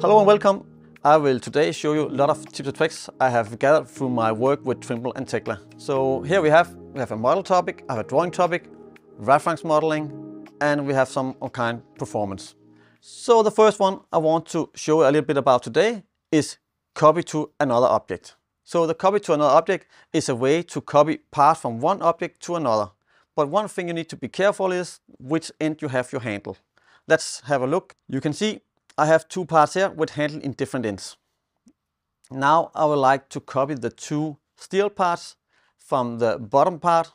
Hello and welcome. I will today show you a lot of tips and tricks I have gathered through my work with Trimble and Tekla. So here we have we have a model topic, I have a drawing topic, reference modeling, and we have some kind performance. So the first one I want to show a little bit about today is copy to another object. So the copy to another object is a way to copy parts from one object to another. But one thing you need to be careful is which end you have your handle. Let's have a look. You can see I have two parts here with handle in different ends. Now I would like to copy the two steel parts from the bottom part.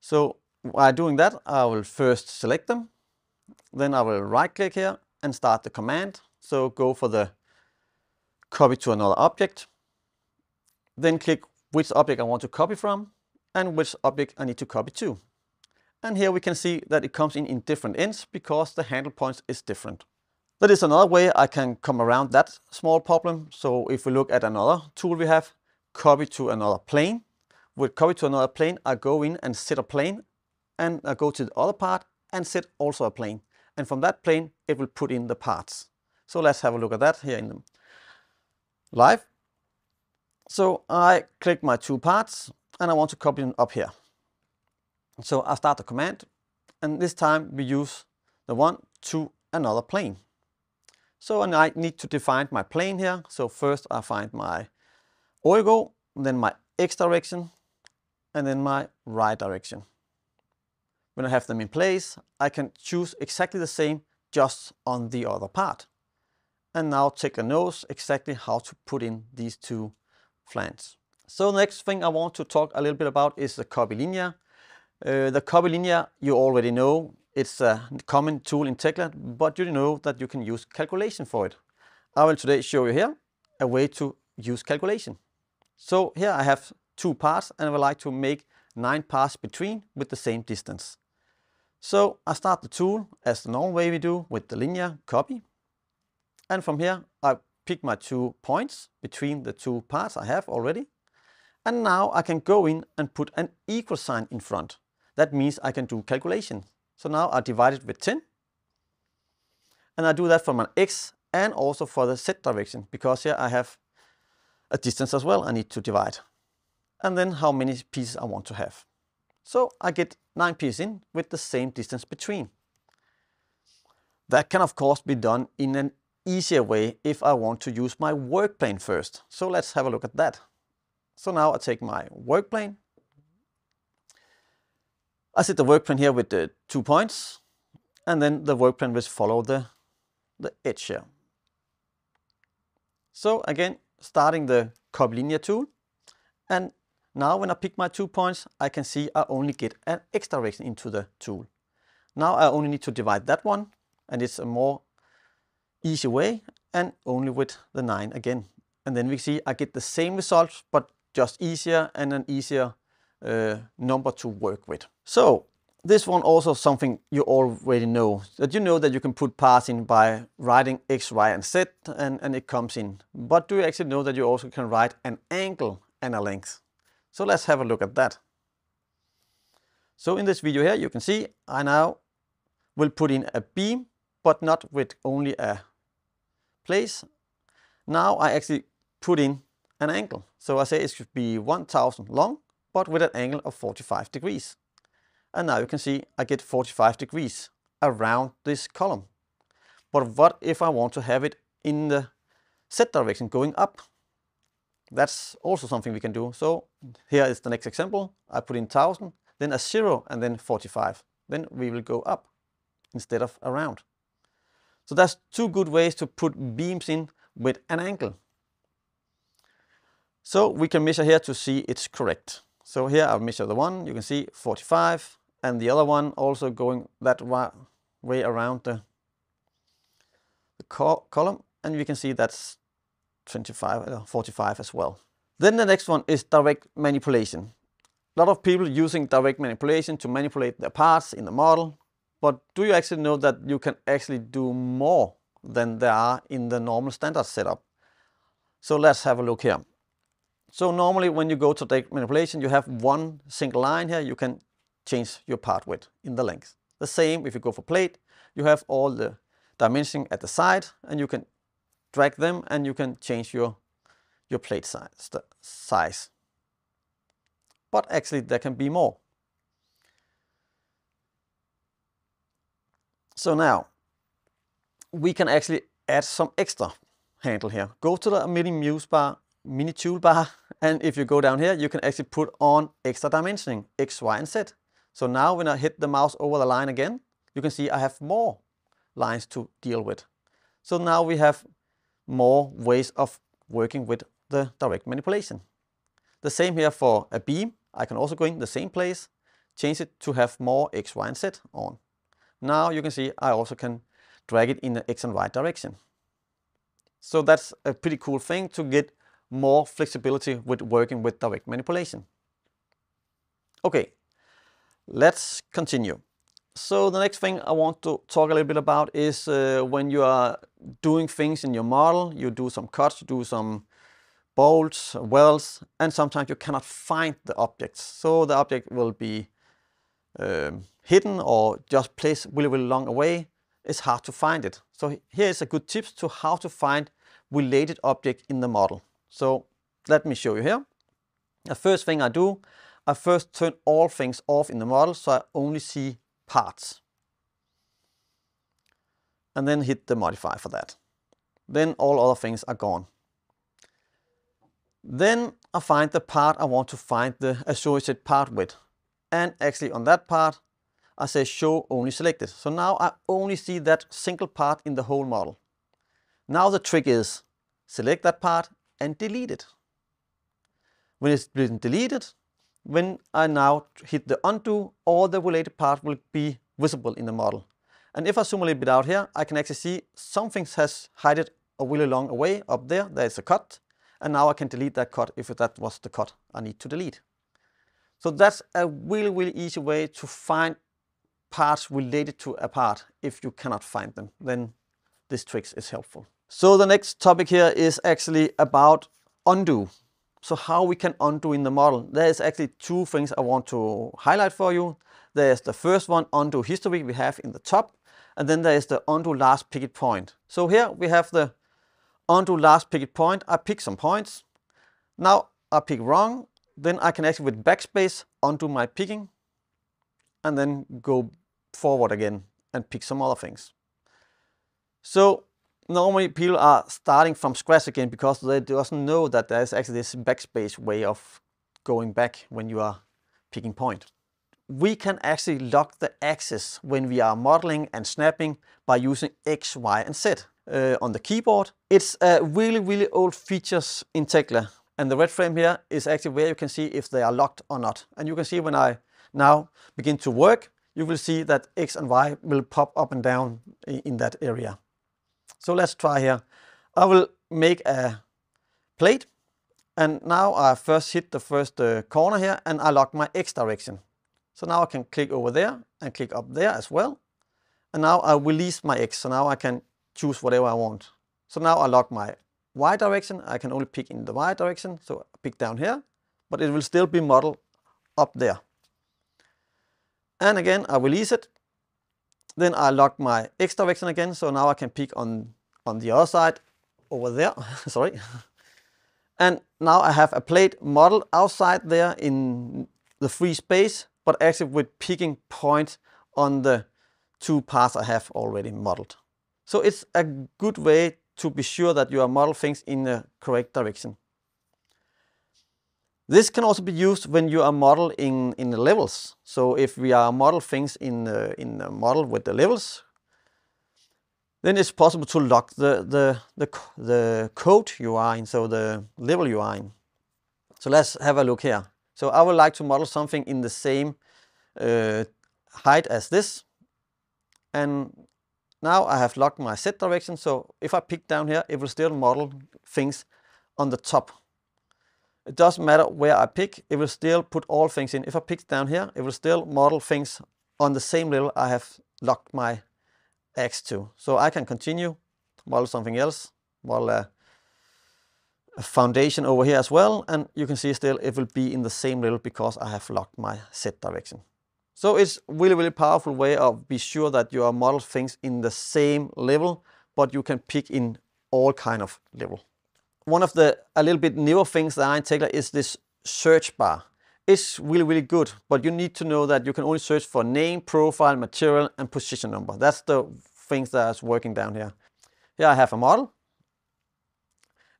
So while doing that, I will first select them. Then I will right click here and start the command. So go for the copy to another object. Then click which object I want to copy from and which object I need to copy to. And here we can see that it comes in in different ends because the handle points is different. That is another way I can come around that small problem. So if we look at another tool we have, copy to another plane. With copy to another plane, I go in and set a plane and I go to the other part and set also a plane. And from that plane, it will put in the parts. So let's have a look at that here in the live. So I click my two parts and I want to copy them up here. So I start the command and this time we use the one to another plane. So I need to define my plane here. So first I find my origo, then my x direction, and then my y direction. When I have them in place, I can choose exactly the same just on the other part. And now Tekla knows exactly how to put in these two flanges. So the next thing I want to talk a little bit about is the copy linear. Uh, the copy linear you already know it's a common tool in Tekla, but you know that you can use calculation for it. I will today show you here a way to use calculation. So here I have two parts and I would like to make nine parts between with the same distance. So I start the tool as the normal way we do with the linear copy. And from here I pick my two points between the two parts I have already. And now I can go in and put an equal sign in front. That means I can do calculation. So now I divide it with 10. And I do that for my x and also for the z direction because here I have a distance as well I need to divide. And then how many pieces I want to have. So I get 9 pieces in with the same distance between. That can of course be done in an easier way if I want to use my work plane first. So let's have a look at that. So now I take my work plane I set the work plane here with the two points, and then the work plane will follow the, the edge here. So again, starting the copy linear tool, and now when I pick my two points, I can see I only get an x direction into the tool. Now I only need to divide that one, and it's a more easy way, and only with the 9 again. And then we see I get the same result, but just easier and an easier uh, number to work with. So this one also something you already know, that you know that you can put parts in by writing x, y and z and, and it comes in. But do you actually know that you also can write an angle and a length? So let's have a look at that. So in this video here you can see I now will put in a beam but not with only a place. Now I actually put in an angle. So I say it should be 1000 long but with an angle of 45 degrees. And now you can see I get 45 degrees around this column. But what if I want to have it in the z direction going up? That's also something we can do. So here is the next example. I put in 1000, then a 0 and then 45. Then we will go up instead of around. So that's two good ways to put beams in with an angle. So we can measure here to see it's correct. So here I've measured the one, you can see 45, and the other one also going that way around the, the column, and you can see that's 25, uh, 45 as well. Then the next one is direct manipulation. A lot of people using direct manipulation to manipulate the parts in the model, but do you actually know that you can actually do more than there are in the normal standard setup? So let's have a look here. So normally when you go to direct manipulation, you have one single line here you can change your part width in the length. The same if you go for plate, you have all the dimensioning at the side and you can drag them and you can change your, your plate size, size. But actually there can be more. So now we can actually add some extra handle here. Go to the mini muse bar, mini toolbar, and if you go down here, you can actually put on extra dimensioning, X, Y, and Z. So now when I hit the mouse over the line again, you can see I have more lines to deal with. So now we have more ways of working with the direct manipulation. The same here for a beam. I can also go in the same place, change it to have more X, Y, and Z on. Now you can see I also can drag it in the X and Y direction. So that's a pretty cool thing to get more flexibility with working with direct manipulation. Okay, let's continue. So the next thing I want to talk a little bit about is uh, when you are doing things in your model, you do some cuts, you do some bolts, welds, and sometimes you cannot find the objects. So the object will be um, hidden or just placed really, really long away. It's hard to find it. So here is a good tips to how to find related object in the model. So let me show you here. The first thing I do, I first turn all things off in the model so I only see parts. And then hit the modify for that. Then all other things are gone. Then I find the part I want to find the associated part with. And actually on that part, I say show only selected. So now I only see that single part in the whole model. Now the trick is select that part and delete it. When it's been deleted, when I now hit the undo, all the related part will be visible in the model. And if I zoom a little bit out here, I can actually see something has hidden a really long away up there. There's a cut. And now I can delete that cut if that was the cut I need to delete. So that's a really, really easy way to find parts related to a part. If you cannot find them, then this trick is helpful. So the next topic here is actually about undo. So how we can undo in the model. There's actually two things I want to highlight for you. There's the first one, undo history we have in the top, and then there is the undo last picket point. So here we have the undo last picket point. I pick some points. Now I pick wrong, then I can actually with backspace undo my picking and then go forward again and pick some other things. So normally people are starting from scratch again because they doesn't know that there's actually this backspace way of going back when you are picking point. We can actually lock the axis when we are modeling and snapping by using X, Y and Z uh, on the keyboard. It's a really, really old features in Tekla. And the red frame here is actually where you can see if they are locked or not. And you can see when I now begin to work, you will see that X and Y will pop up and down in that area. So let's try here. I will make a plate and now I first hit the first uh, corner here and I lock my X direction. So now I can click over there and click up there as well. And now I release my X. So now I can choose whatever I want. So now I lock my Y direction. I can only pick in the Y direction. So I pick down here, but it will still be modeled up there. And again, I release it. Then I lock my X direction again. So now I can pick on, on the other side over there. Sorry. And now I have a plate modeled outside there in the free space, but actually with picking point on the two paths I have already modeled. So it's a good way to be sure that you are model things in the correct direction. This can also be used when you are modeling in the levels. So if we are model things in, uh, in a model with the levels, then it's possible to lock the, the, the, the code you are in, so the level you are in. So let's have a look here. So I would like to model something in the same uh, height as this. And now I have locked my Z direction. So if I pick down here, it will still model things on the top it doesn't matter where I pick, it will still put all things in. If I pick down here, it will still model things on the same level I have locked my X to. So I can continue, model something else, model a, a foundation over here as well. And you can see still it will be in the same level because I have locked my Z direction. So it's really, really powerful way of be sure that you are model things in the same level, but you can pick in all kind of level. One of the a little bit newer things that I Tekla is this search bar. It's really, really good, but you need to know that you can only search for name, profile, material, and position number. That's the things that's working down here. Here I have a model.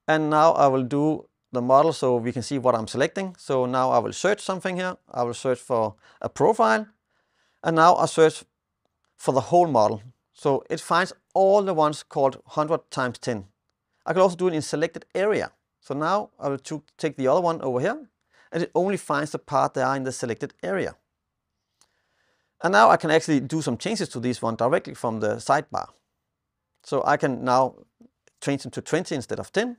And now I will do the model so we can see what I'm selecting. So now I will search something here. I will search for a profile. And now I search for the whole model. So it finds all the ones called 100 times 10. I can also do it in selected area. So now I will take the other one over here and it only finds the part that are in the selected area. And now I can actually do some changes to this one directly from the sidebar. So I can now change them to 20 instead of 10.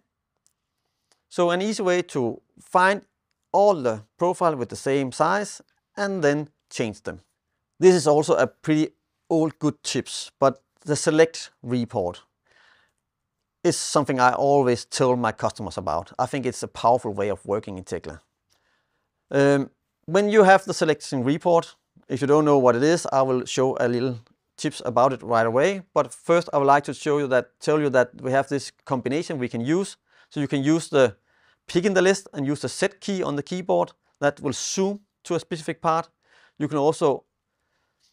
So an easy way to find all the profile with the same size and then change them. This is also a pretty old good tips, but the select report is something I always tell my customers about. I think it's a powerful way of working in Tekla. Um, when you have the selection report, if you don't know what it is, I will show a little tips about it right away. But first I would like to show you that, tell you that we have this combination we can use. So you can use the pick in the list and use the Z key on the keyboard that will zoom to a specific part. You can also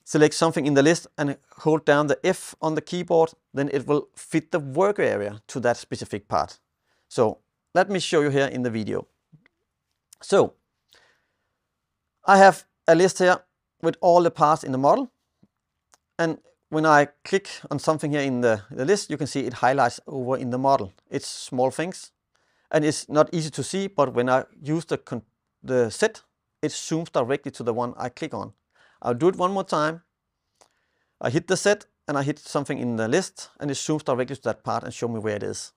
select something in the list and hold down the F on the keyboard, then it will fit the work area to that specific part. So let me show you here in the video. So I have a list here with all the parts in the model. And when I click on something here in the, the list, you can see it highlights over in the model. It's small things and it's not easy to see, but when I use the, the Z, it zooms directly to the one I click on. I'll do it one more time. I hit the Z and I hit something in the list and it zooms directly to that part and show me where it is.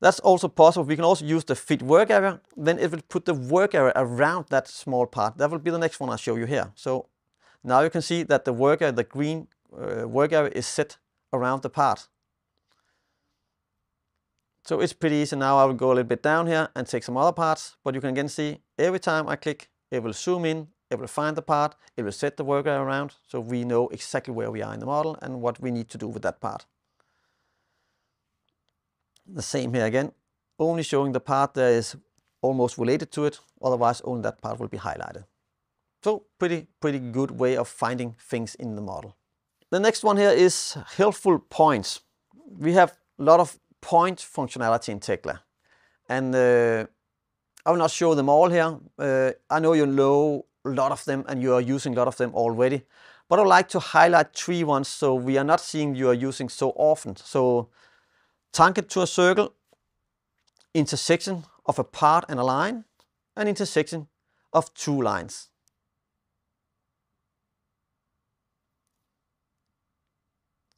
That's also possible. We can also use the fit work area. Then it will put the work area around that small part. That will be the next one I show you here. So now you can see that the work area, the green uh, work area is set around the part. So it's pretty easy. Now I will go a little bit down here and take some other parts, but you can again see every time I click, it will zoom in, it will find the part, it will set the work area around, so we know exactly where we are in the model and what we need to do with that part. The same here again, only showing the part that is almost related to it, otherwise only that part will be highlighted. So pretty, pretty good way of finding things in the model. The next one here is helpful points. We have a lot of point functionality in Tekla. And uh, I will not show them all here. Uh, I know you know lot of them and you are using a lot of them already. But I'd like to highlight three ones so we are not seeing you are using so often. So Target to a circle, intersection of a part and a line, and intersection of two lines.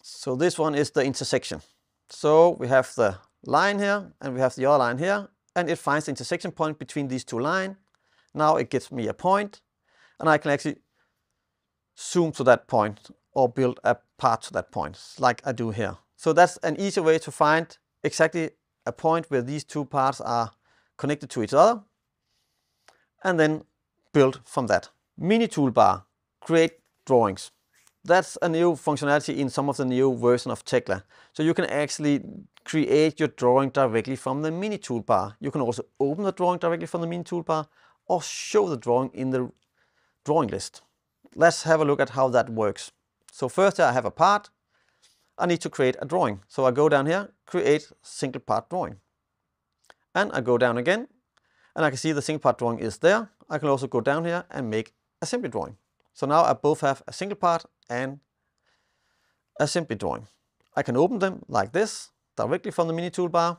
So this one is the intersection. So we have the line here and we have the other line here and it finds the intersection point between these two lines. Now it gives me a point and I can actually zoom to that point or build a part to that point like I do here. So that's an easy way to find exactly a point where these two parts are connected to each other and then build from that. Mini toolbar, create drawings. That's a new functionality in some of the new version of Tekla. So you can actually create your drawing directly from the mini toolbar. You can also open the drawing directly from the mini toolbar or show the drawing in the drawing list. Let's have a look at how that works. So first I have a part I need to create a drawing. So I go down here, create single part drawing. And I go down again, and I can see the single part drawing is there. I can also go down here and make assembly drawing. So now I both have a single part and a assembly drawing. I can open them like this, directly from the mini toolbar.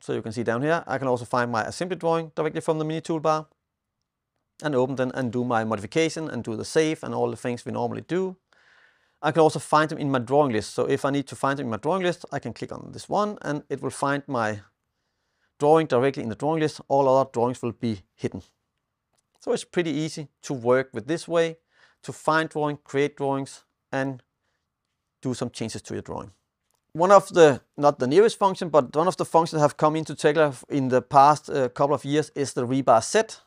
So you can see down here, I can also find my assembly drawing directly from the mini toolbar and open them and do my modification and do the save and all the things we normally do. I can also find them in my drawing list. So if I need to find them in my drawing list, I can click on this one and it will find my drawing directly in the drawing list. All other drawings will be hidden. So it's pretty easy to work with this way, to find drawing, create drawings, and do some changes to your drawing. One of the, not the newest function, but one of the functions that have come into Tekla in the past uh, couple of years is the rebar set.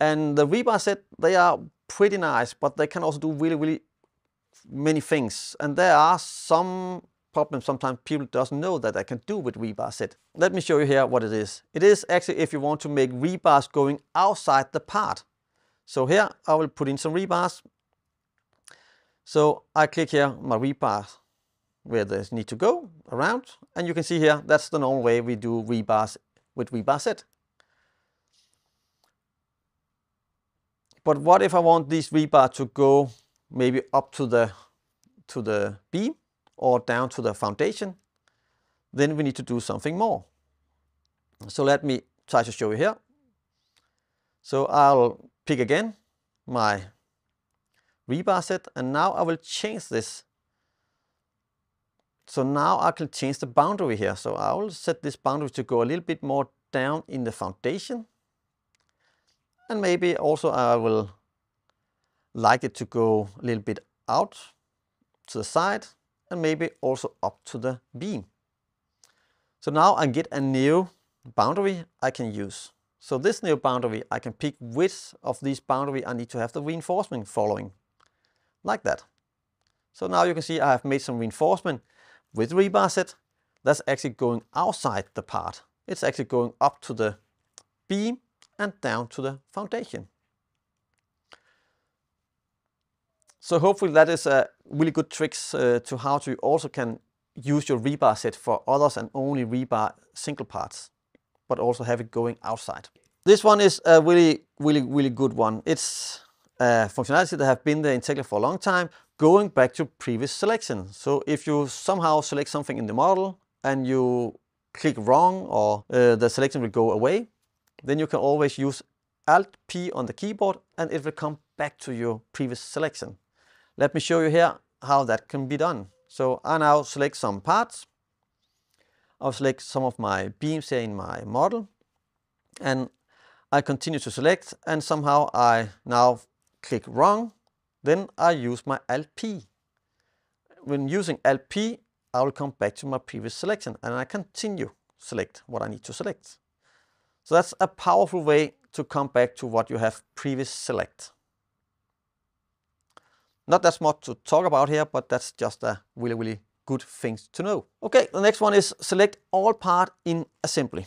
And the rebar set, they are pretty nice, but they can also do really, really many things. And there are some problems sometimes people doesn't know that I can do with rebar set. Let me show you here what it is. It is actually if you want to make rebars going outside the part. So here I will put in some rebars. So I click here my rebar where they need to go around and you can see here that's the normal way we do rebars with rebar set. But what if I want this rebar to go maybe up to the to the beam or down to the foundation? Then we need to do something more. So let me try to show you here. So I'll pick again my rebar set and now I will change this. So now I can change the boundary here. So I will set this boundary to go a little bit more down in the foundation and maybe also I will like it to go a little bit out to the side and maybe also up to the beam. So now I get a new boundary I can use. So this new boundary, I can pick which of these boundary I need to have the reinforcement following, like that. So now you can see I have made some reinforcement with rebar set. That's actually going outside the part. It's actually going up to the beam and down to the foundation. So hopefully that is a really good tricks uh, to how to also can use your rebar set for others and only rebar single parts, but also have it going outside. This one is a really, really, really good one. It's a functionality that have been there in Tekla for a long time, going back to previous selection. So if you somehow select something in the model and you click wrong or uh, the selection will go away, then you can always use Alt P on the keyboard and it will come back to your previous selection. Let me show you here how that can be done. So I now select some parts. I'll select some of my beams here in my model and I continue to select and somehow I now click wrong. Then I use my Alt P. When using Alt P, I will come back to my previous selection and I continue select what I need to select. So that's a powerful way to come back to what you have previous select. Not that much to talk about here, but that's just a really, really good thing to know. Okay, the next one is select all part in assembly.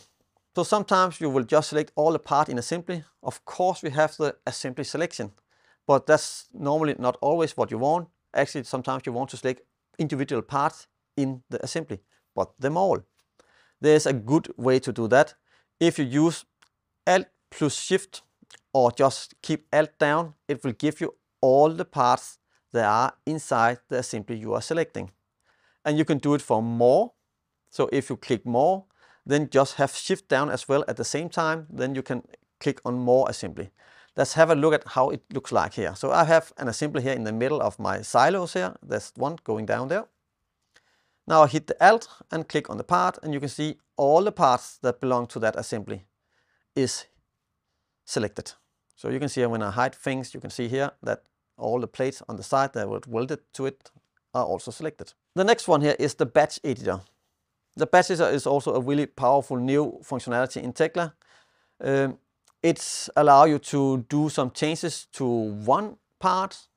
So sometimes you will just select all the part in assembly. Of course, we have the assembly selection, but that's normally not always what you want. Actually, sometimes you want to select individual parts in the assembly, but them all. There's a good way to do that. If you use Alt plus Shift or just keep Alt down, it will give you all the parts that are inside the assembly you are selecting. And you can do it for more. So if you click more, then just have Shift down as well at the same time, then you can click on more assembly. Let's have a look at how it looks like here. So I have an assembly here in the middle of my silos here. There's one going down there. Now I hit the Alt and click on the part and you can see all the parts that belong to that assembly is selected. So you can see when I hide things, you can see here that all the plates on the side that were welded to it are also selected. The next one here is the batch editor. The batch editor is also a really powerful new functionality in Tekla. Um, it allows you to do some changes to one part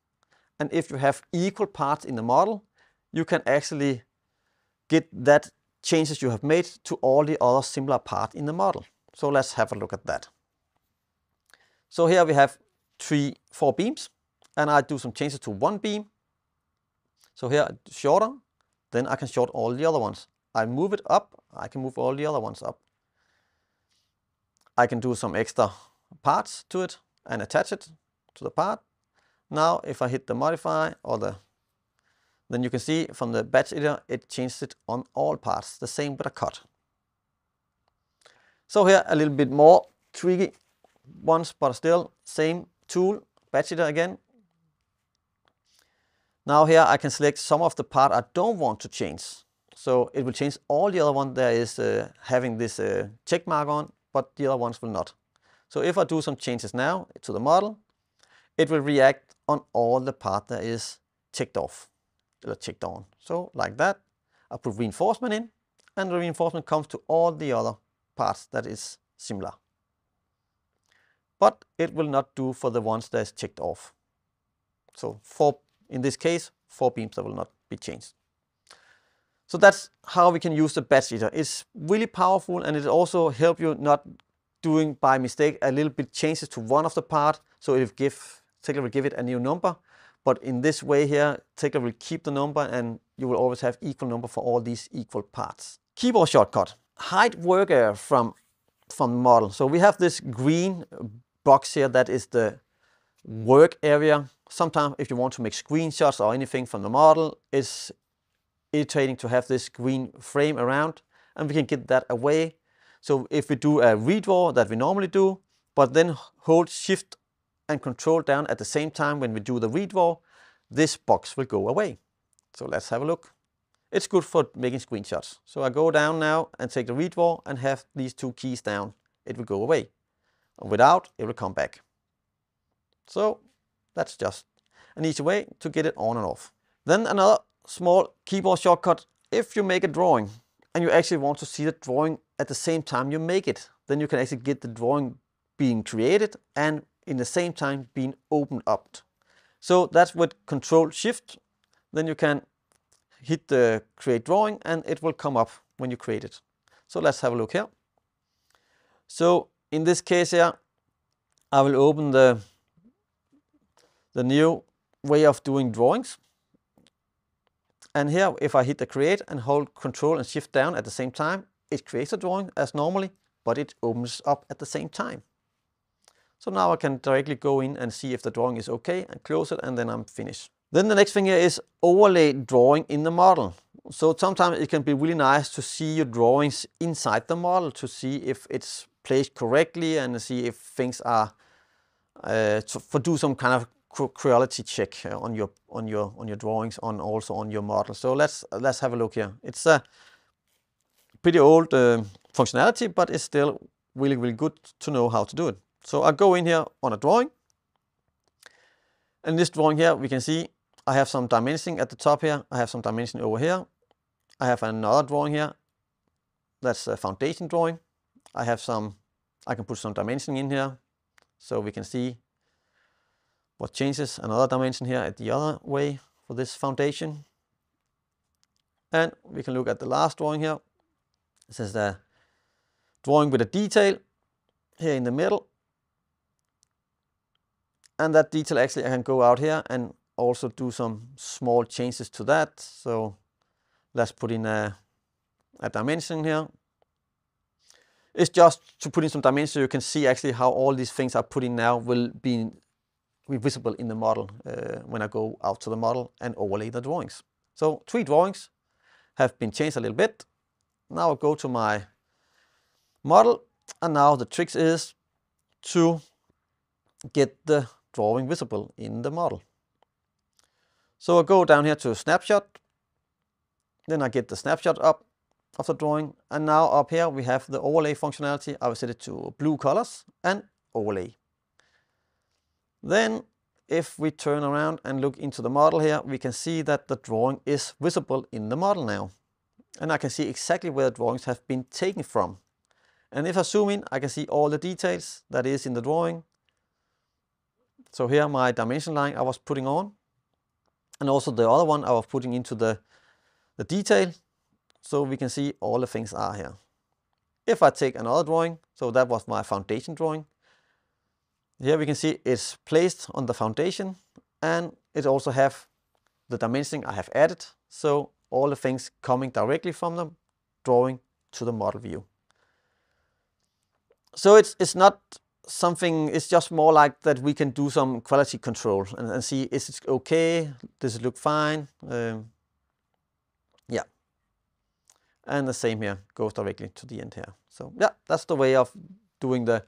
and if you have equal parts in the model, you can actually get that changes you have made to all the other similar parts in the model. So let's have a look at that. So here we have three, four beams and I do some changes to one beam. So here shorter, then I can short all the other ones. I move it up, I can move all the other ones up. I can do some extra parts to it and attach it to the part. Now if I hit the modify or the then you can see from the batch editor it changed it on all parts, the same with a cut. So here a little bit more tricky ones, but still same tool, batch editor again. Now here I can select some of the part I don't want to change. So it will change all the other one that is uh, having this uh, check mark on, but the other ones will not. So if I do some changes now to the model, it will react on all the part that is checked off or checked on. So like that, I put reinforcement in and the reinforcement comes to all the other parts that is similar. But it will not do for the ones that is checked off. So for in this case, four beams that will not be changed. So that's how we can use the batch editor. It's really powerful and it also help you not doing by mistake a little bit changes to one of the part. So it give will give it a new number. But in this way here, Tekla will keep the number and you will always have equal number for all these equal parts. Keyboard shortcut. Hide work area from, from model. So we have this green box here that is the work area. Sometimes if you want to make screenshots or anything from the model, it's irritating to have this green frame around and we can get that away. So if we do a redraw that we normally do, but then hold shift and control down at the same time when we do the redraw, this box will go away. So let's have a look. It's good for making screenshots. So I go down now and take the redraw and have these two keys down. It will go away. And without, it will come back. So that's just an easy way to get it on and off. Then another small keyboard shortcut. If you make a drawing and you actually want to see the drawing at the same time you make it, then you can actually get the drawing being created and in the same time being opened up. So that's with Control Shift. Then you can hit the create drawing and it will come up when you create it. So let's have a look here. So in this case here, I will open the, the new way of doing drawings. And here, if I hit the create and hold control and shift down at the same time, it creates a drawing as normally, but it opens up at the same time. So now I can directly go in and see if the drawing is okay and close it and then I'm finished. Then the next thing here is overlay drawing in the model. So sometimes it can be really nice to see your drawings inside the model to see if it's placed correctly and see if things are uh, to, for do some kind of quality check on your on your on your drawings on also on your model. So let's let's have a look here. It's a pretty old uh, functionality, but it's still really really good to know how to do it. So I go in here on a drawing. And this drawing here, we can see I have some dimensioning at the top here. I have some dimension over here. I have another drawing here. That's a foundation drawing. I have some, I can put some dimension in here. So we can see what changes another dimension here at the other way for this foundation. And we can look at the last drawing here. This is the drawing with a detail here in the middle and that detail actually I can go out here and also do some small changes to that. So let's put in a, a dimension here. It's just to put in some dimensions so you can see actually how all these things I put in now will be, be visible in the model uh, when I go out to the model and overlay the drawings. So three drawings have been changed a little bit. Now I'll go to my model and now the trick is to get the drawing visible in the model. So I go down here to snapshot, then I get the snapshot up of the drawing, and now up here we have the overlay functionality. I will set it to blue colors and overlay. Then if we turn around and look into the model here, we can see that the drawing is visible in the model now. And I can see exactly where the drawings have been taken from. And if I zoom in, I can see all the details that is in the drawing. So here my dimension line I was putting on and also the other one I was putting into the, the detail so we can see all the things are here. If I take another drawing, so that was my foundation drawing, here we can see it's placed on the foundation and it also have the dimensioning I have added. So all the things coming directly from the drawing to the model view. So it's, it's not something, it's just more like that we can do some quality control and, and see is it okay, does it look fine? Um, yeah. And the same here goes directly to the end here. So yeah, that's the way of doing the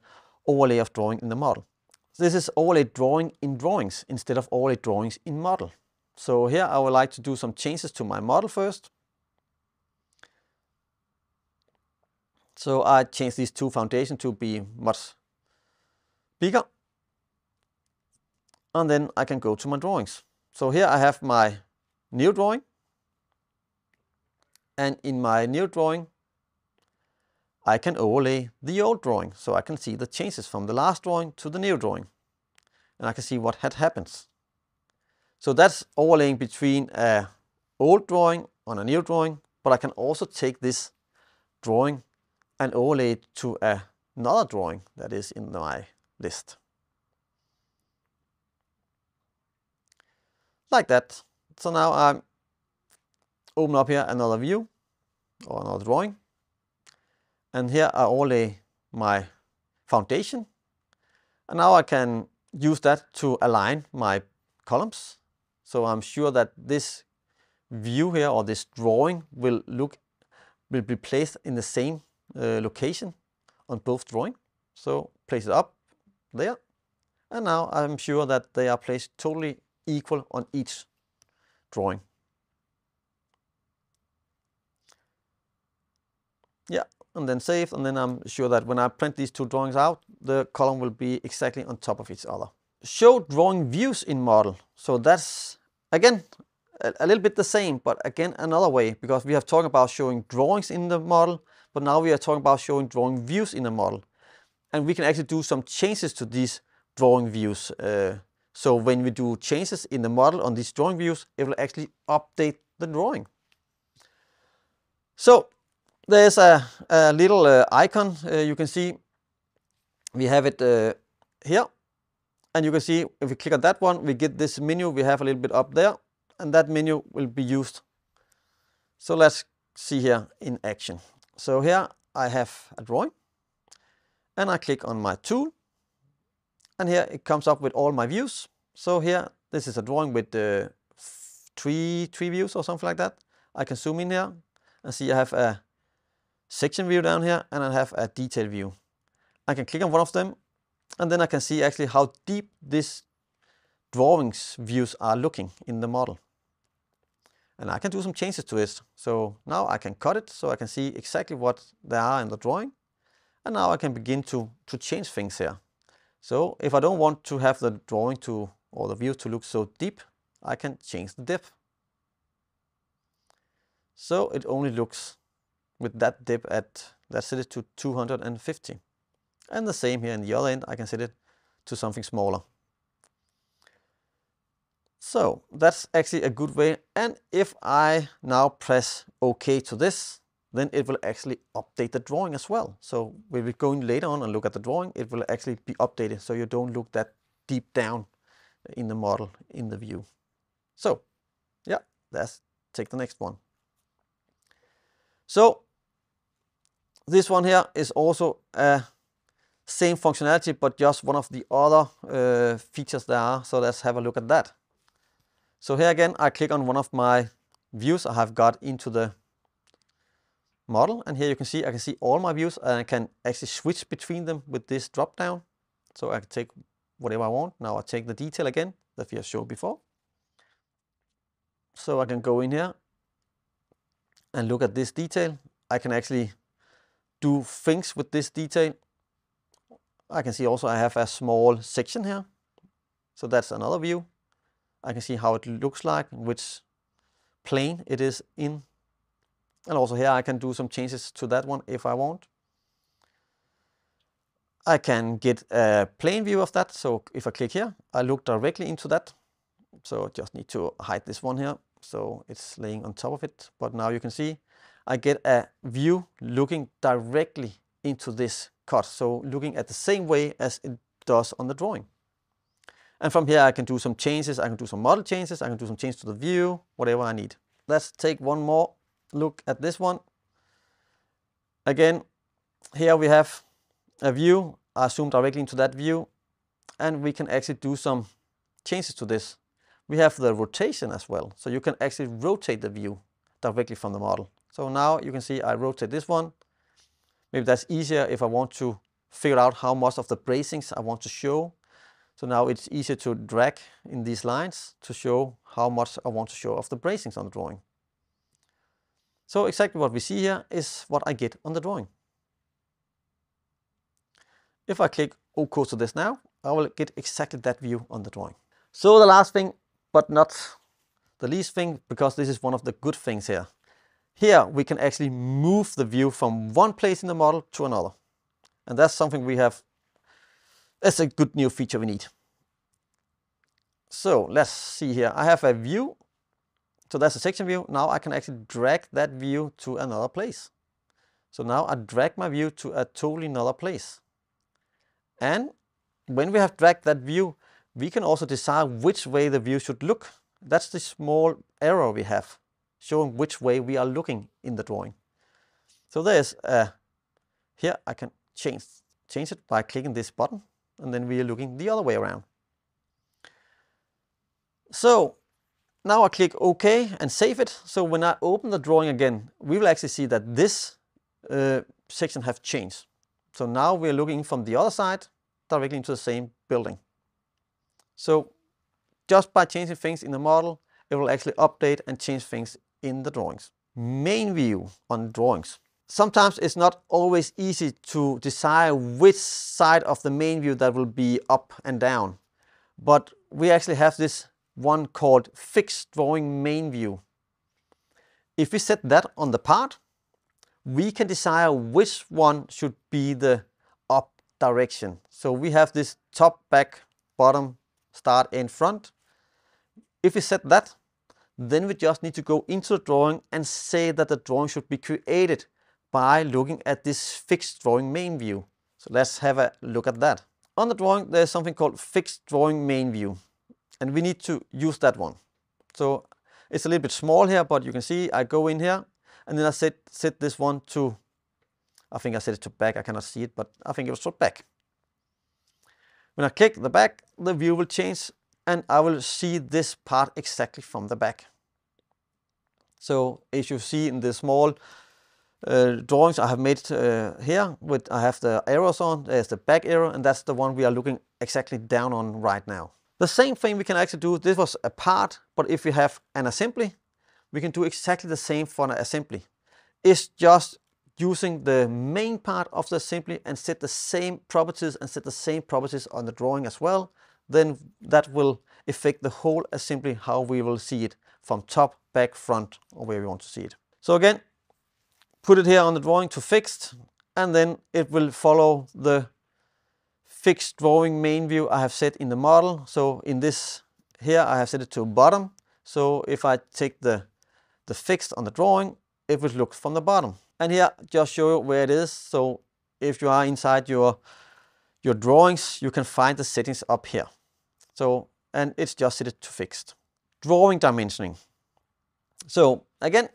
overlay of drawing in the model. This is overlay drawing in drawings instead of overlay drawings in model. So here I would like to do some changes to my model first. So I change these two foundations to be much bigger. And then I can go to my drawings. So here I have my new drawing. And in my new drawing, I can overlay the old drawing. So I can see the changes from the last drawing to the new drawing. And I can see what had happened. So that's overlaying between a old drawing on a new drawing but I can also take this drawing and overlay it to another drawing that is in my list. Like that. So now I open up here another view or another drawing. And here I overlay my foundation. And now I can use that to align my columns. So I'm sure that this view here or this drawing will look will be placed in the same uh, location on both drawing. So place it up there. And now I'm sure that they are placed totally equal on each drawing. Yeah, and then save, and then I'm sure that when I print these two drawings out, the column will be exactly on top of each other. Show drawing views in model. So that's, again, a, little bit the same, but again, another way, because we have talked about showing drawings in the model, but now we are talking about showing drawing views in the model. And we can actually do some changes to these drawing views. Uh, so when we do changes in the model on these drawing views, it will actually update the drawing. So there's a, a little uh, icon uh, you can see. We have it uh, here. And you can see if we click on that one, we get this menu we have a little bit up there. And that menu will be used. So let's see here in action. So here I have a drawing. And I click on my tool. And here it comes up with all my views. So here, this is a drawing with uh, three, three views or something like that. I can zoom in here and see I have a section view down here and I have a detail view. I can click on one of them and then I can see actually how deep this drawings views are looking in the model. And I can do some changes to this. So now I can cut it so I can see exactly what there are in the drawing. And now I can begin to, to change things here. So if I don't want to have the drawing to or the view to look so deep, I can change the depth. So it only looks with that dip at, let's set it to 250. And the same here in the other end, I can set it to something smaller. So that's actually a good way. And if I now press OK to this, then it will actually update the drawing as well. So when we go in later on and look at the drawing, it will actually be updated so you don't look that deep down in the model in the view. So yeah, let's take the next one. So this one here is also a same functionality, but just one of the other uh, features there are. So let's have a look at that. So here again, I click on one of my views I have got into the model. And here you can see, I can see all my views and I can actually switch between them with this drop down. So I can take whatever I want. Now I take the detail again that we have showed before. So I can go in here and look at this detail. I can actually do things with this detail. I can see also I have a small section here. So that's another view. I can see how it looks like, which plane it is in. And also here I can do some changes to that one if I want. I can get a plain view of that. So if I click here, I look directly into that. So I just need to hide this one here. So it's laying on top of it. But now you can see I get a view looking directly into this cut. So looking at the same way as it does on the drawing. And from here I can do some changes. I can do some model changes. I can do some changes to the view, whatever I need. Let's take one more look at this one. Again, here we have a view. I zoom directly into that view and we can actually do some changes to this. We have the rotation as well. So you can actually rotate the view directly from the model. So now you can see I rotate this one. Maybe that's easier if I want to figure out how much of the bracings I want to show. So now it's easier to drag in these lines to show how much I want to show of the bracings on the drawing. So exactly what we see here is what I get on the drawing. If I click OK to this now, I will get exactly that view on the drawing. So the last thing, but not the least thing, because this is one of the good things here. Here we can actually move the view from one place in the model to another. And that's something we have, that's a good new feature we need. So let's see here. I have a view So that's a section view. Now I can actually drag that view to another place. So now I drag my view to a totally another place. And when we have dragged that view, we can also decide which way the view should look. That's the small arrow we have, showing which way we are looking in the drawing. So there's a, here I can change, change it by clicking this button, and then we are looking the other way around. So now I click OK and save it. So when I open the drawing again, we will actually see that this uh, section have changed. So now we're looking from the other side directly into the same building. So just by changing things in the model, it will actually update and change things in the drawings. Main view on drawings. Sometimes it's not always easy to decide which side of the main view that will be up and down. But we actually have this one called fixed drawing main view. If we set that on the part, we can decide which one should be the up direction. So we have this top, back, bottom, start, end, front. If we set that, then we just need to go into the drawing and say that the drawing should be created by looking at this fixed drawing main view. So let's have a look at that. On the drawing, there's something called fixed drawing main view and we need to use that one. So it's a little bit small here, but you can see I go in here and then I set, set this one to, I think I set it to back, I cannot see it, but I think it was to back. When I click the back, the view will change and I will see this part exactly from the back. So as you see in the small uh, drawings I have made uh, here, with I have the arrows on, there's the back arrow, and that's the one we are looking exactly down on right now. The same thing we can actually do, this was a part, but if we have an assembly, we can do exactly the same for an assembly. It's just using the main part of the assembly and set the same properties and set the same properties on the drawing as well. Then that will affect the whole assembly, how we will see it from top, back, front, or where we want to see it. So again, put it here on the drawing to fixed, and then it will follow the fixed drawing main view I have set in the model. So in this here I have set it to bottom. So if I take the, the fixed on the drawing, it will look from the bottom. And here just show you where it is. So if you are inside your, your drawings, you can find the settings up here. So, and it's just set it to fixed. Drawing dimensioning. So again,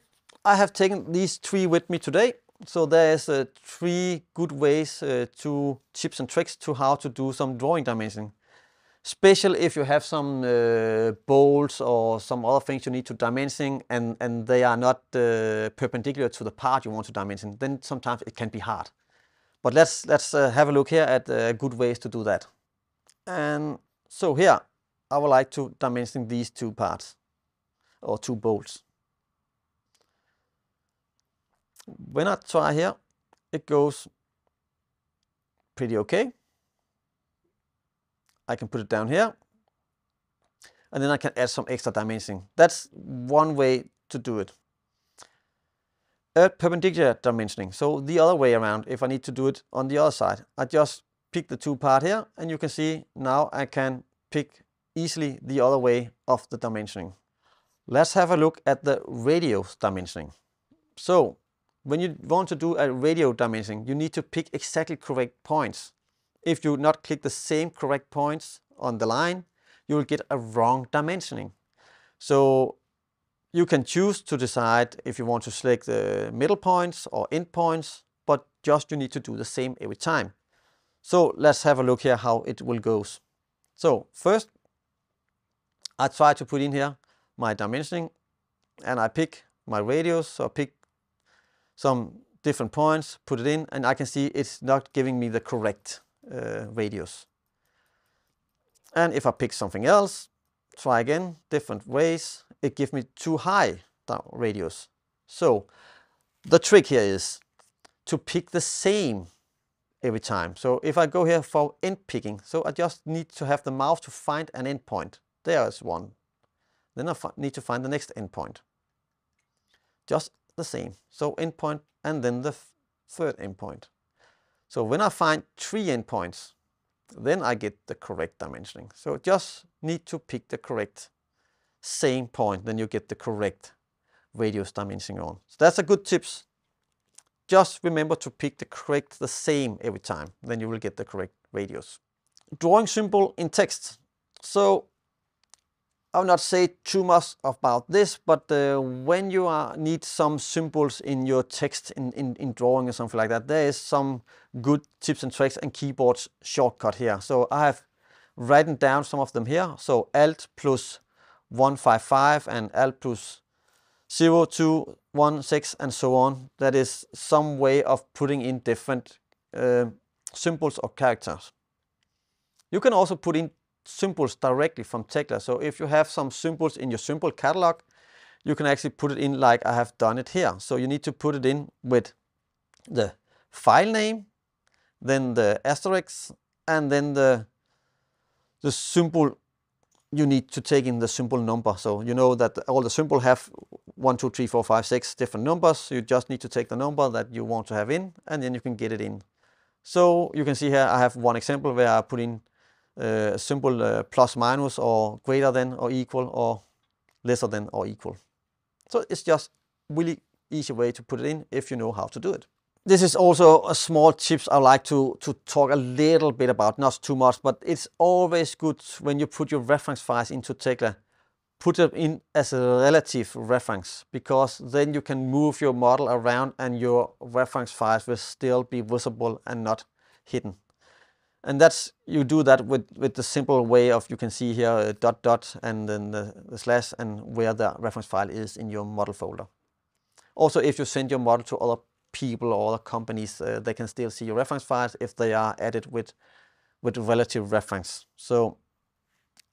I have taken these three with me today so there's uh, three good ways uh, to tips and tricks to how to do some drawing dimensioning. Especially if you have some uh, bolts or some other things you need to dimension and, and they are not uh, perpendicular to the part you want to dimension, then sometimes it can be hard. But let's, let's uh, have a look here at uh, good ways to do that. And so here, I would like to dimension these two parts or two bolts. When I try here, it goes pretty okay. I can put it down here. And then I can add some extra dimensioning. That's one way to do it. Add perpendicular dimensioning. So the other way around, if I need to do it on the other side, I just pick the two part here and you can see now I can pick easily the other way of the dimensioning. Let's have a look at the radius dimensioning. So when you want to do a radio dimensioning, you need to pick exactly correct points. If you not click the same correct points on the line, you will get a wrong dimensioning. So you can choose to decide if you want to select the middle points or end points, but just you need to do the same every time. So let's have a look here how it will goes. So first, I try to put in here my dimensioning and I pick my radius, so I pick some different points, put it in, and I can see it's not giving me the correct uh, radius. And if I pick something else, try again, different ways, it gives me too high radius. So the trick here is to pick the same every time. So if I go here for end picking, so I just need to have the mouse to find an endpoint. There is one. Then I need to find the next endpoint. Just the same. So endpoint and then the third endpoint. So when I find three endpoints, then I get the correct dimensioning. So just need to pick the correct same point, then you get the correct radius dimensioning on. So that's a good tips. Just remember to pick the correct, the same every time, then you will get the correct radius. Drawing symbol in text. So I will not say too much about this, but uh, when you are, need some symbols in your text in, in, in drawing or something like that, there is some good tips and tricks and keyboard shortcut here. So I have written down some of them here. So Alt plus 155 and Alt plus 0, 2, 1, 6 and so on. That is some way of putting in different uh, symbols or characters. You can also put in symbols directly from Tekla. So if you have some symbols in your symbol catalog, you can actually put it in like I have done it here. So you need to put it in with the file name, then the asterisk, and then the, the symbol you need to take in the symbol number. So you know that all the symbol have one, two, three, four, five, six different numbers. You just need to take the number that you want to have in, and then you can get it in. So you can see here I have one example where I put in uh, symbol uh, plus minus or greater than or equal or lesser than or equal. So it's just really easy way to put it in if you know how to do it. This is also a small tips I like to, to talk a little bit about, not too much, but it's always good when you put your reference files into Tekla, put them in as a relative reference because then you can move your model around and your reference files will still be visible and not hidden. And that's you do that with, with the simple way of you can see here uh, dot dot and then the, the, slash and where the reference file is in your model folder. Also, if you send your model to other people or other companies, uh, they can still see your reference files if they are added with with relative reference. So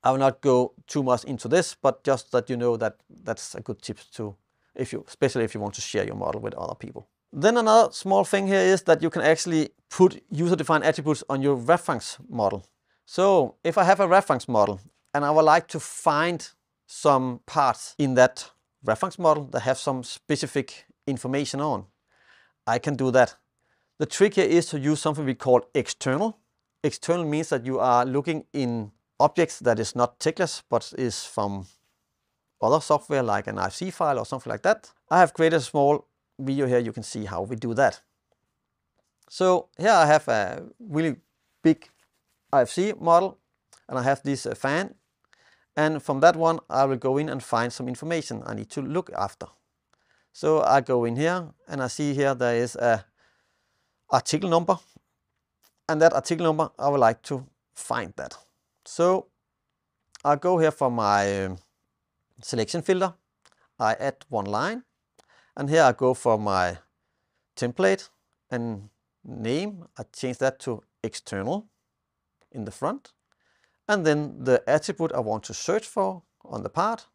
I will not go too much into this, but just that you know that that's a good tip to if you especially if you want to share your model with other people. Then another small thing here is that you can actually put user-defined attributes on your reference model. So if I have a reference model and I would like to find some parts in that reference model that have some specific information on, I can do that. The trick here is to use something we call external. External means that you are looking in objects that is not Teklas but is from other software like an IFC file or something like that. I have created a small video here you can see how we do that. So here I have a really big IFC model and I have this uh, fan and from that one I will go in and find some information I need to look after. So I go in here and I see here there is a article number and that article number I would like to find that. So I go here for my um, selection filter. I add one line and here I go for my template and name. I change that to external in the front. And then the attribute I want to search for on the part.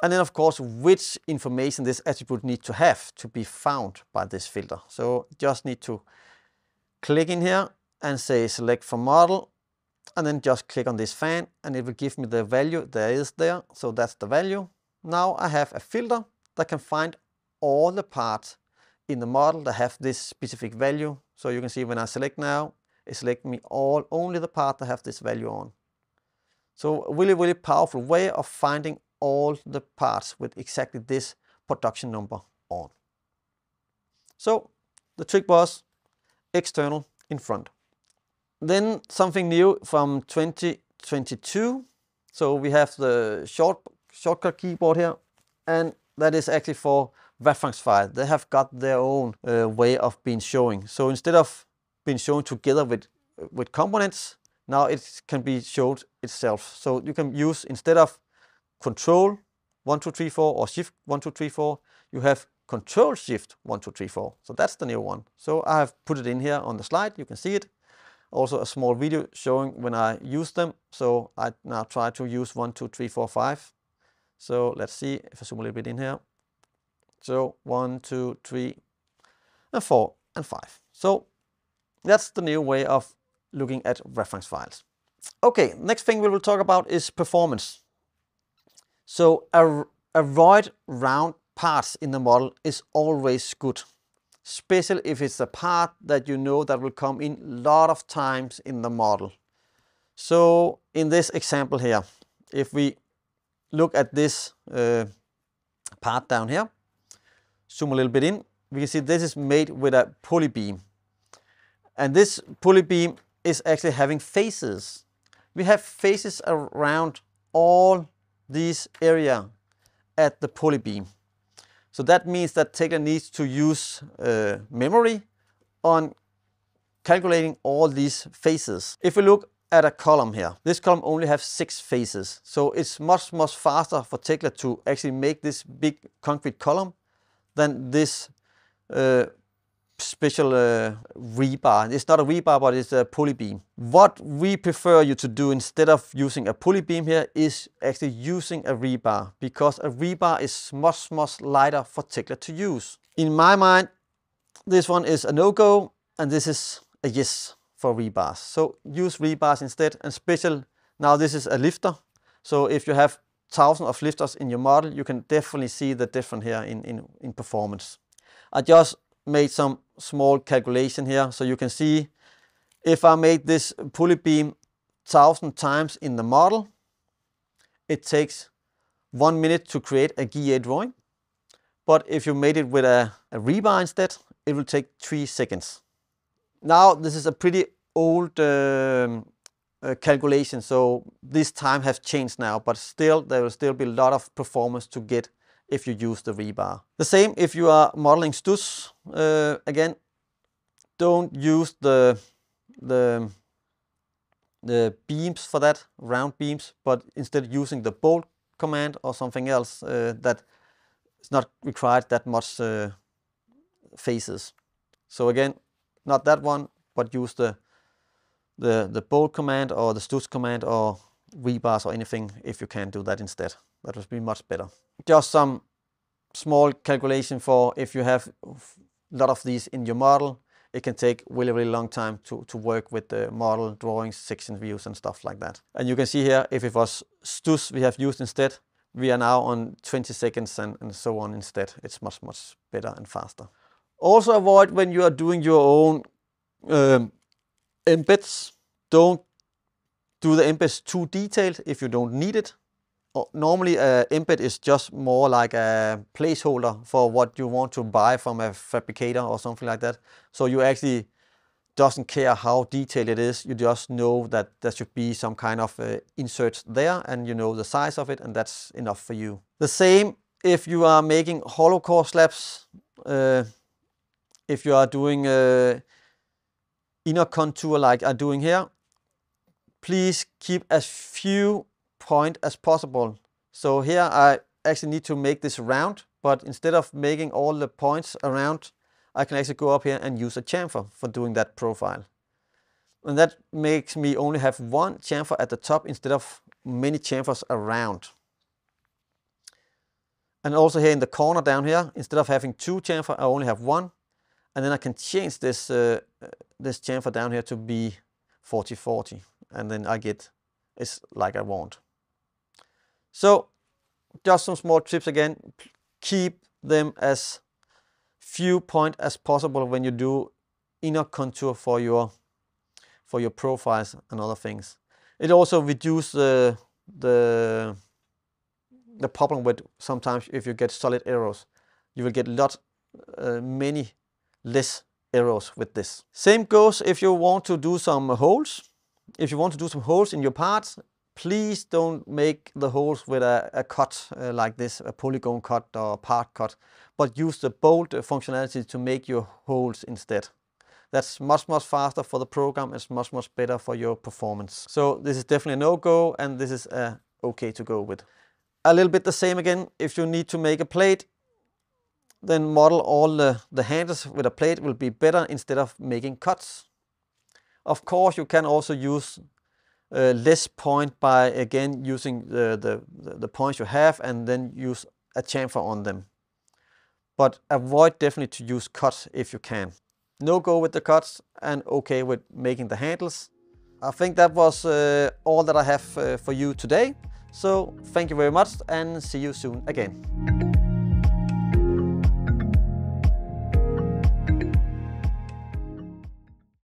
And then of course, which information this attribute needs to have to be found by this filter. So just need to click in here and say select from model and then just click on this fan and it will give me the value there is there. So that's the value. Now I have a filter that can find all the parts in the model that have this specific value. So you can see when I select now, it select me all only the part that have this value on. So really, really powerful way of finding all the parts with exactly this production number on. So the trick was external in front. Then something new from 2022. So we have the short shortcut keyboard here and that is actually for reference file. They have got their own uh, way of being showing. So instead of being shown together with, with components, now it can be showed itself. So you can use, instead of control 1, 2, 3, 4 or shift 1, 2, 3, 4, you have control shift 1, 2, 3, 4. So that's the new one. So I have put it in here on the slide. You can see it. Also a small video showing when I use them. So I now try to use 1, 2, 3, 4, 5 so let's see if I zoom a little bit in here. So one, two, three, and four, and five. So that's the new way of looking at reference files. Okay, next thing we will talk about is performance. So a avoid round parts in the model is always good, especially if it's a part that you know that will come in a lot of times in the model. So in this example here, if we look at this uh, part down here, zoom a little bit in, we can see this is made with a polybeam. And this polybeam is actually having faces. We have faces around all these area at the polybeam. So that means that Tekla needs to use uh, memory on calculating all these faces. If we look at a column here, this column only has six faces. So it's much, much faster for Tekla to actually make this big concrete column than this uh, special uh, rebar. It's not a rebar, but it's a polybeam. What we prefer you to do instead of using a polybeam here is actually using a rebar because a rebar is much, much lighter for Tekla to use. In my mind, this one is a no-go and this is a yes for rebars. So use rebars instead and special, now this is a lifter. So if you have thousands of lifters in your model, you can definitely see the difference here in, in, in performance. I just made some small calculation here so you can see if I made this polybeam thousand times in the model, it takes one minute to create a GA drawing. But if you made it with a, a rebar instead, it will take three seconds. Now this is a pretty old um, uh, calculation, so this time has changed now, but still there will still be a lot of performance to get if you use the rebar. The same if you are modeling studs. Uh, again, don't use the, the, the beams for that, round beams, but instead using the bolt command or something else uh, that is not required that much uh, faces. So again, not that one, but use the the the bolt command or the studs command or rebars or anything if you can do that instead. That would be much better. Just some small calculation for if you have a lot of these in your model, it can take really, really long time to, to work with the model drawings, section views and stuff like that. And you can see here, if it was studs we have used instead, we are now on 20 seconds and, and so on instead. It's much, much better and faster. Also avoid when you are doing your own um, embeds. Don't do the embeds too detailed if you don't need it. Normally an embed is just more like a placeholder for what you want to buy from a fabricator or something like that. So you actually doesn't care how detailed it is. You just know that there should be some kind of uh, insert there and you know the size of it and that's enough for you. The same if you are making hollow core slabs. Uh, if you are doing a inner contour like I'm doing here, please keep as few point as possible. So here I actually need to make this round, but instead of making all the points around, I can actually go up here and use a chamfer for doing that profile. And that makes me only have one chamfer at the top instead of many chamfers around. And also here in the corner down here, instead of having two chamfer, I only have one and then I can change this uh, this chamfer down here to be 40-40 and then I get it's like I want. So just some small tips again, keep them as few point as possible when you do inner contour for your for your profiles and other things. It also reduces the the the problem with sometimes if you get solid errors, you will get lot uh, many less errors with this. Same goes if you want to do some holes. If you want to do some holes in your parts, please don't make the holes with a, a cut uh, like this, a polygon cut or part cut, but use the bolt functionality to make your holes instead. That's much, much faster for the program. It's much, much better for your performance. So this is definitely a no-go and this is uh, okay to go with. A little bit the same again, if you need to make a plate, then model all the, the handles with a plate will be better instead of making cuts. Of course, you can also use uh, less point by again using the, the, the points you have and then use a chamfer on them. But avoid definitely to use cuts if you can. No go with the cuts and okay with making the handles. I think that was uh, all that I have uh, for you today. So thank you very much and see you soon again.